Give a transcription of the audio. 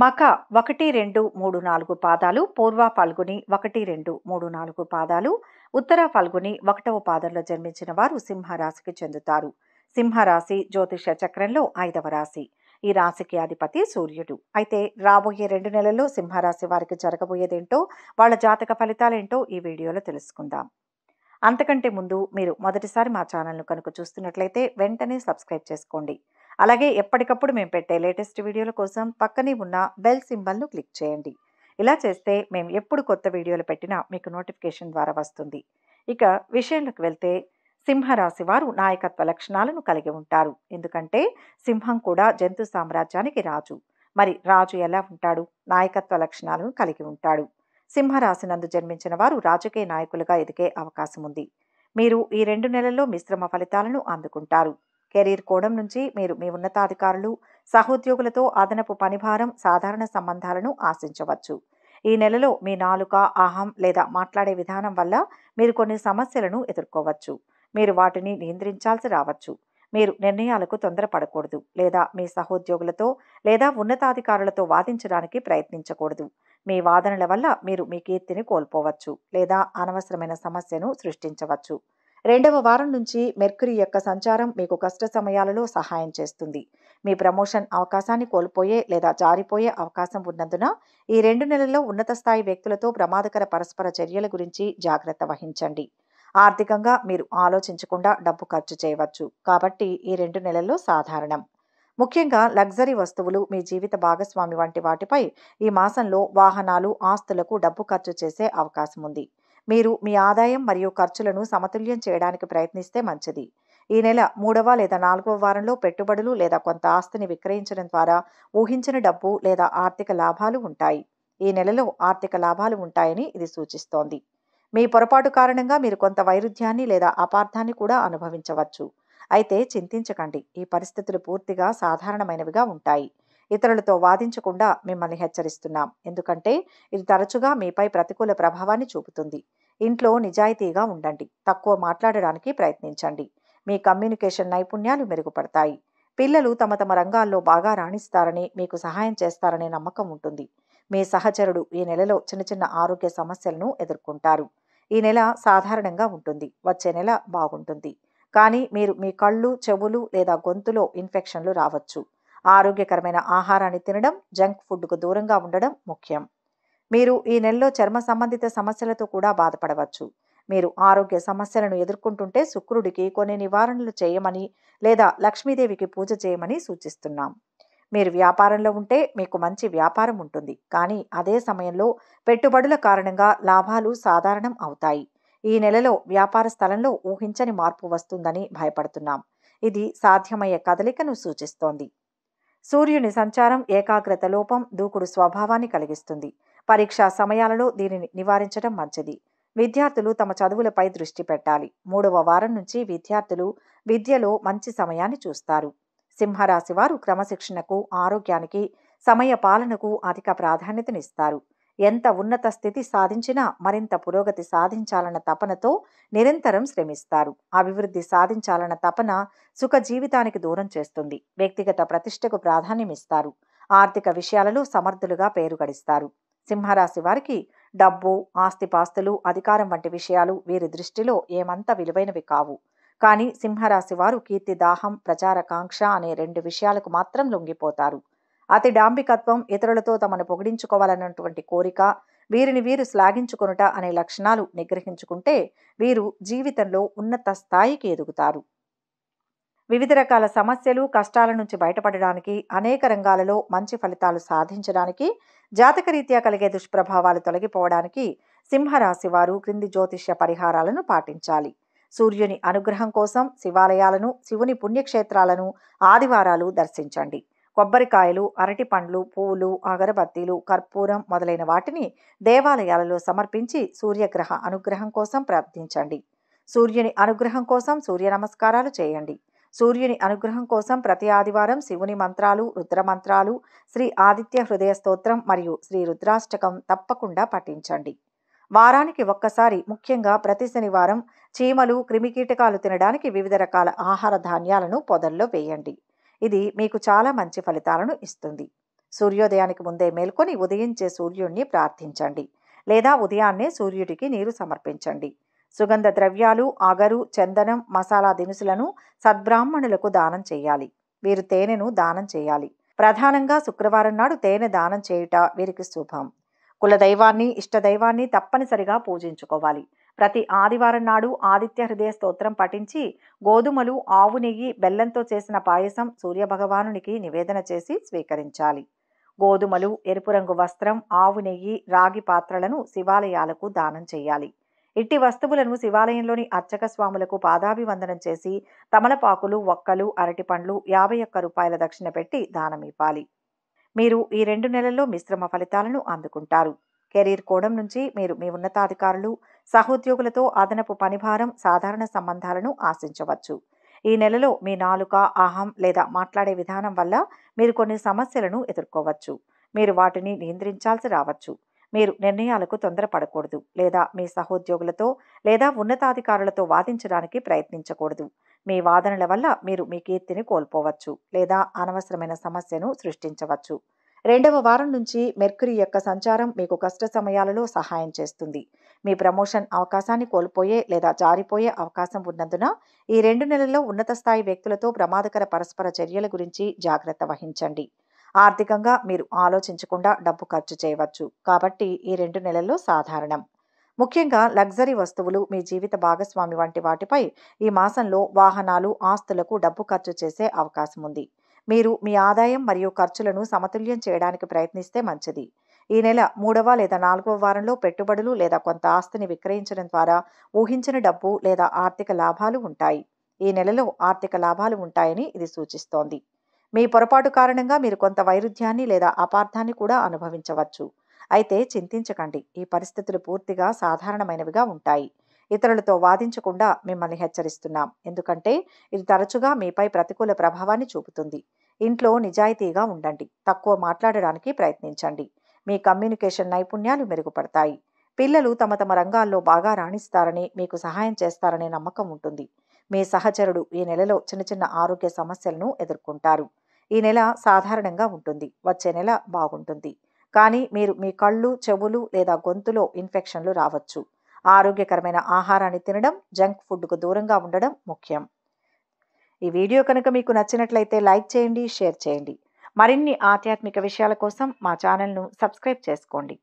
మక ఒకటి రెండు మూడు నాలుగు పాదాలు పూర్వ ఫల్గుని ఒకటి రెండు మూడు నాలుగు పాదాలు ఉత్తర ఫల్గుని ఒకటవ పాదంలో జన్మించిన వారు సింహరాశికి చెందుతారు. సింహరాశి జ్యోతిష చక్రంలో ఐదవ రాశి. ఈ రాశికి అధిపతి సూర్యుడు. అయితే రాబోయే రెండు నెలల్లో సింహరాశి వారికి జరగబోయేదేంటో వాళ్ళ జాతక ఫలితాలేంటో ఈ వీడియోలో తెలుసుకుందాం. అంతకంటే ముందు మీరు మొదటిసారి మా ఛానల్ను కనుక చూస్తున్నట్లయితే వెంటనే సబ్స్క్రైబ్ చేసుకోండి. అలాగే ఎప్పటికప్పుడు మేము పెట్టే లేటెస్ట్ వీడియోల కోసం పక్కనే ఉన్న బెల్ సింబల్ను క్లిక్ చేయండి. ఇలా చేస్తే మేము ఎప్పుడు కొత్త వీడియోలు పెట్టినా మీకు నోటిఫికేషన్ ద్వారా వస్తుంది. ఇక విషయంలోకి వెళ్తే సింహరాశి వారు నాయకత్వ లక్షణాలను కలిగి ఉంటారు. ఎందుకంటే సింహం కూడా జంతు సామ్రాజ్యానికి రాజు. మరి రాజు ఎలా ఉంటాడు? నాయకత్వ లక్షణాలను కలిగి ఉంటాడు. సింహరాశి నందు జన్మించిన వారు రాజకీయ నాయకులుగా ఎదిగే అవకాశం ఉంది. మీరు ఈ రెండు నెలల్లో మిశ్రమ ఫలితాలను అందుకుంటారు. కెరీర్ కోణం నుంచి మీరు మీ ఉన్నతాధికారులు సహోద్యోగులతో అదనపు పనిభారం సాధారణ సంబంధాలను ఆశించవచ్చు. ఈ నెలలో మీ నాలుక అహం లేదా మాట్లాడే విధానం వల్ల మీరు కొన్ని సమస్యలను ఎదుర్కోవచ్చు. మీరు వాటిని నియంత్రించాల్సి రావచ్చు. మీరు నిర్ణయాలకు తొందరపడకూడదు లేదా మీ సహోద్యోగులతో లేదా ఉన్నతాధికారులతో వాదించడానికి ప్రయత్నించకూడదు. మీ వాదనల వల్ల మీరు మీ కీర్తిని కోల్పోవచ్చు లేదా అనవసరమైన సమస్యను సృష్టించవచ్చు. రెండవ వారం నుంచి మెర్క్యూరీ యొక్క సంచారం మీకు కష్ట సమయాలలో సహాయం చేస్తుంది. మీ ప్రమోషన్ అవకాశాన్ని కోల్పోయే లేదా జారిపోయే అవకాశం ఉన్నందున ఈ రెండు నెలల్లో ఉన్నత స్థాయి వ్యక్తులతో ప్రమాదకర పరస్పర చర్యల గురించి జాగ్రత్త వహించండి. ఆర్థికంగా మీరు ఆలోచించకుండా డబ్బు ఖర్చు చేయవచ్చు. కాబట్టి ఈ రెండు నెలల్లో సాధారణం. ముఖ్యంగా లగ్జరీ వస్తువులు మీ జీవిత భాగస్వామి వంటి వాటిపై ఈ మాసంలో వాహనాలు ఆస్తులకు డబ్బు ఖర్చు చేసే అవకాశం ఉంది. మీరు మీ ఆదాయం మరియు ఖర్చులను సమతుల్యం చేయడానికి ప్రయత్నిస్తే మంచిది. ఈ నెల మూడవ లేదా నాలుగవ వారంలో పెట్టుబడులు లేదా కొంత ఆస్తిని విక్రయించడం ద్వారా ఊహించిన డబ్బు లేదా ఆర్థిక లాభాలు ఉంటాయి. ఈ నెలలో ఆర్థిక లాభాలు ఉంటాయని ఇది సూచిస్తోంది. మీ పొరపాటు కారణంగా మీరు కొంత వైరుధ్యాన్ని లేదా అపార్థాన్ని కూడా అనుభవించవచ్చు. అయితే చింతించకండి. ఈ పరిస్థితులు పూర్తిగా సాధారణమైనవిగా ఉంటాయి. ఇతరులతో వాదించకుండా మిమ్మల్ని హెచ్చరిస్తున్నాం. ఎందుకంటే ఇది తరచుగా మీపై ప్రతికూల ప్రభావాన్ని చూపుతుంది. ఇంట్లో నిజాయితీగా ఉండండి. తక్కువ మాట్లాడడానికి ప్రయత్నించండి. మీ కమ్యూనికేషన్ నైపుణ్యాలు మెరుగుపడతాయి. పిల్లలు తమ తమ రంగాల్లో బాగా రాణిస్తారని మీకు సహాయం చేస్తారనే నమ్మకం ఉంటుంది. మీ సహచరుడు ఈ నెలలో చిన్న చిన్న ఆరోగ్య సమస్యలను ఎదుర్కొంటారు. ఈ నెల సాధారణంగా ఉంటుంది. వచ్చే నెల బాగుంటుంది. కానీ మీరు మీ కళ్ళు చెవులు లేదా గొంతులో ఇన్ఫెక్షన్లు రావచ్చు. ఆరోగ్యకరమైన ఆహారాన్ని తినడం జంక్ ఫుడ్కు దూరంగా ఉండడం ముఖ్యం. మీరు ఈ నెలలో చర్మ సంబంధిత సమస్యలతో కూడా బాధపడవచ్చు. మీరు ఆరోగ్య సమస్యలను ఎదుర్కొంటుంటే శుక్రుడికి కొన్ని నివారణలు చేయమని లేదా లక్ష్మీదేవికి పూజ చేయమని సూచిస్తున్నాం. మీరు వ్యాపారంలో ఉంటే మీకు మంచి వ్యాపారం ఉంటుంది. కానీ అదే సమయంలో పెట్టుబడుల కారణంగా లాభాలు సాధారణం అవుతాయి. ఈ నెలలో వ్యాపార స్థలంలో ఊహించని మార్పు వస్తుందని భయపడుతున్నాం. ఇది సాధ్యమయ్యే కదలికను సూచిస్తోంది. సూర్యుని సంచారం ఏకాగ్రత లోపం దూకుడు స్వభావాన్ని కలిగిస్తుంది. పరీక్షా సమయాలలో దీనిని నివారించడం మంచిది. విద్యార్థులు తమ చదువులపై దృష్టి పెట్టాలి. మూడవ వారం నుంచి విద్యార్థులు విద్యలో మంచి సమయాన్ని చూస్తారు. సింహరాశి వారు క్రమశిక్షణకు ఆరోగ్యానికి సమయ పాలనకు అధిక ప్రాధాన్యతనిస్తారు. ఎంత ఉన్నత స్థితి సాధించినా మరింత పురోగతి సాధించాలన్న తపనతో నిరంతరం శ్రమిస్తారు. అభివృద్ధి సాధించాలన్న తపన సుఖ జీవితానికి దూరం చేస్తుంది. వ్యక్తిగత ప్రతిష్టకు ప్రాధాన్యమిస్తారు. ఆర్థిక విషయాలలో సమర్థులుగా పేరు గడిస్తారు. సింహరాశి వారికి డబ్బు ఆస్తిపాస్తులు అధికారం వంటి విషయాలు వీరి దృష్టిలో ఏమంత విలువైనవి కావు. కానీ సింహరాశి వారు కీర్తి దాహం ప్రచారకాంక్ష అనే రెండు విషయాలకు మాత్రం లొంగిపోతారు. అతి డాంబికత్వం ఇతరులతో తమను పొగిడించుకోవాలన్నటువంటి కోరిక వీరిని వీరు శ్లాఘించుకొనుట అనే లక్షణాలు నిగ్రహించుకుంటే వీరు జీవితంలో ఉన్నత స్థాయికి ఎదుగుతారు. వివిధ రకాల సమస్యలు కష్టాల నుంచి బయటపడడానికి అనేక రంగాలలో మంచి ఫలితాలు సాధించడానికి జాతకరీత్యా కలిగే దుష్ప్రభావాలు తొలగిపోవడానికి సింహరాశి వారు క్రింది జ్యోతిష్య పరిహారాలను పాటించాలి. సూర్యుని అనుగ్రహం కోసం శివాలయాలను శివుని పుణ్యక్షేత్రాలను ఆదివారాలు దర్శించండి. కొబ్బరికాయలు అరటి పండ్లు పువ్వులు అగరబత్తీలు కర్పూరం మొదలైన వాటిని దేవాలయాలలో సమర్పించి సూర్యగ్రహ అనుగ్రహం కోసం ప్రార్థించండి. సూర్యుని అనుగ్రహం కోసం సూర్య నమస్కారాలు చేయండి. సూర్యుని అనుగ్రహం కోసం ప్రతి ఆదివారం శివుని మంత్రాలు రుద్రమంత్రాలు శ్రీ ఆదిత్య హృదయ స్తోత్రం మరియు శ్రీ రుద్రాష్టకం తప్పకుండా పఠించండి. వారానికి ఒక్కసారి ముఖ్యంగా ప్రతి శనివారం చీమలు క్రిమికీటకాలు తినడానికి వివిధ రకాల ఆహార ధాన్యాలను పొదల్లో వేయండి. ఇది మీకు చాలా మంచి ఫలితాలను ఇస్తుంది. సూర్యోదయానికి ముందే మేల్కొని ఉదయించే సూర్యుడిని ప్రార్థించండి. లేదా ఉదయాన్నే సూర్యుడికి నీరు సమర్పించండి. సుగంధ ద్రవ్యాలు అగరు చందనం మసాలా దినుసులను సద్బ్రాహ్మణులకు దానం చేయాలి. వీరు తేనెను దానం చేయాలి. ప్రధానంగా శుక్రవారం నాడు తేనె దానం చేయుట వీరికి శుభం. కులదైవాన్ని ఇష్టదైవాన్ని తప్పనిసరిగా పూజించుకోవాలి. ప్రతి ఆదివారం నాడు ఆదిత్య హృదయ స్తోత్రం పఠించి గోధుమలు ఆవు నెయ్యి బెల్లంతో చేసిన పాయసం సూర్యభగవానునికి నివేదన చేసి స్వీకరించాలి. గోధుమలు ఎరుపు రంగు వస్త్రం ఆవు నెయ్యి రాగి పాత్రలను శివాలయాలకు దానం చేయాలి. ఇట్టి వస్తువులను శివాలయంలోని అర్చక స్వాములకు పాదాభివందనం చేసి తమలపాకులు ఒక్కలు అరటిపండ్లు యాభై ఒక్క రూపాయల దక్షిణ పెట్టి దానమివ్వాలి మీరు ఈ రెండు నెలల్లో మిశ్రమ ఫలితాలను అందుకుంటారు. కెరీర్ కోణం నుంచి మీరు మీ ఉన్నతాధికారులు సహోద్యోగులతో అదనపు పనిభారం సాధారణ సంబంధాలను ఆశించవచ్చు. ఈ నెలలో మీ నాలుక అహం లేదా మాట్లాడే విధానం వల్ల మీరు కొన్ని సమస్యలను ఎదుర్కోవచ్చు. మీరు వాటిని నియంత్రించాల్సి రావచ్చు. మీరు నిర్ణయాలకు తొందరపడకూడదు లేదా మీ సహోద్యోగులతో లేదా ఉన్నతాధికారులతో వాదించడానికి ప్రయత్నించకూడదు. మీ వాదనల వల్ల మీరు మీ కీర్తిని కోల్పోవచ్చు లేదా అనవసరమైన సమస్యను సృష్టించవచ్చు. రెండవ వారం నుంచి మెర్క్యూరీ యొక్క సంచారం మీకు కష్ట సమయాలలో సహాయం చేస్తుంది. మీ ప్రమోషన్ అవకాశాన్ని కోల్పోయే లేదా జారిపోయే అవకాశం ఉన్నందున ఈ రెండు నెలల్లో ఉన్నత స్థాయి వ్యక్తులతో ప్రమాదకర పరస్పర చర్యల గురించి జాగ్రత్త వహించండి. ఆర్థికంగా మీరు ఆలోచించకుండా డబ్బు ఖర్చు చేయవచ్చు. కాబట్టి ఈ రెండు నెలల్లో సాధారణం. ముఖ్యంగా లగ్జరీ వస్తువులు మీ జీవిత భాగస్వామి వంటి వాటిపై ఈ మాసంలో వాహనాలు ఆస్తులకు డబ్బు ఖర్చు చేసే అవకాశం ఉంది. మీరు మీ ఆదాయం మరియు ఖర్చులను సమతుల్యం చేయడానికి ప్రయత్నిస్తే మంచిది. ఈ నెల మూడవ లేదా నాలుగవ వారంలో పెట్టుబడులు లేదా కొంత ఆస్తిని విక్రయించడం ద్వారా ఊహించిన డబ్బు లేదా ఆర్థిక లాభాలు ఉంటాయి. ఈ నెలలో ఆర్థిక లాభాలు ఉంటాయని ఇది సూచిస్తోంది. మీ పొరపాటు కారణంగా మీరు కొంత వైరుధ్యాన్ని లేదా అపార్థాన్ని కూడా అనుభవించవచ్చు. అయితే చింతించకండి. ఈ పరిస్థితులు పూర్తిగా సాధారణమైనవిగా ఉంటాయి. ఇతరులతో వాదించకుండా మిమ్మల్ని హెచ్చరిస్తున్నాం. ఎందుకంటే ఇది తరచుగా మీపై ప్రతికూల ప్రభావాన్ని చూపుతుంది. ఇంట్లో నిజాయితీగా ఉండండి. తక్కువ మాట్లాడడానికి ప్రయత్నించండి. మీ కమ్యూనికేషన్ నైపుణ్యాలు మెరుగుపడతాయి. పిల్లలు తమ తమ రంగాల్లో బాగా రాణిస్తారని మీకు సహాయం చేస్తారనే నమ్మకం ఉంటుంది. మీ సహచరుడు ఈ నెలలో చిన్న చిన్న ఆరోగ్య సమస్యలను ఎదుర్కొంటారు. ఈ నెల సాధారణంగా ఉంటుంది. వచ్చే నెల బాగుంటుంది. కానీ మీరు మీ కళ్ళు చెవులు లేదా గొంతులో ఇన్ఫెక్షన్లు రావచ్చు. ఆరోగ్యకరమైన ఆహారాన్ని తినడం జంక్ ఫుడ్కు దూరంగా ఉండడం ముఖ్యం. ఈ వీడియో కనుక మీకు నచ్చినట్లయితే లైక్ చేయండి షేర్ చేయండి. మరిన్ని ఆధ్యాత్మిక విషయాల కోసం మా ఛానల్ను సబ్స్క్రైబ్ చేసుకోండి.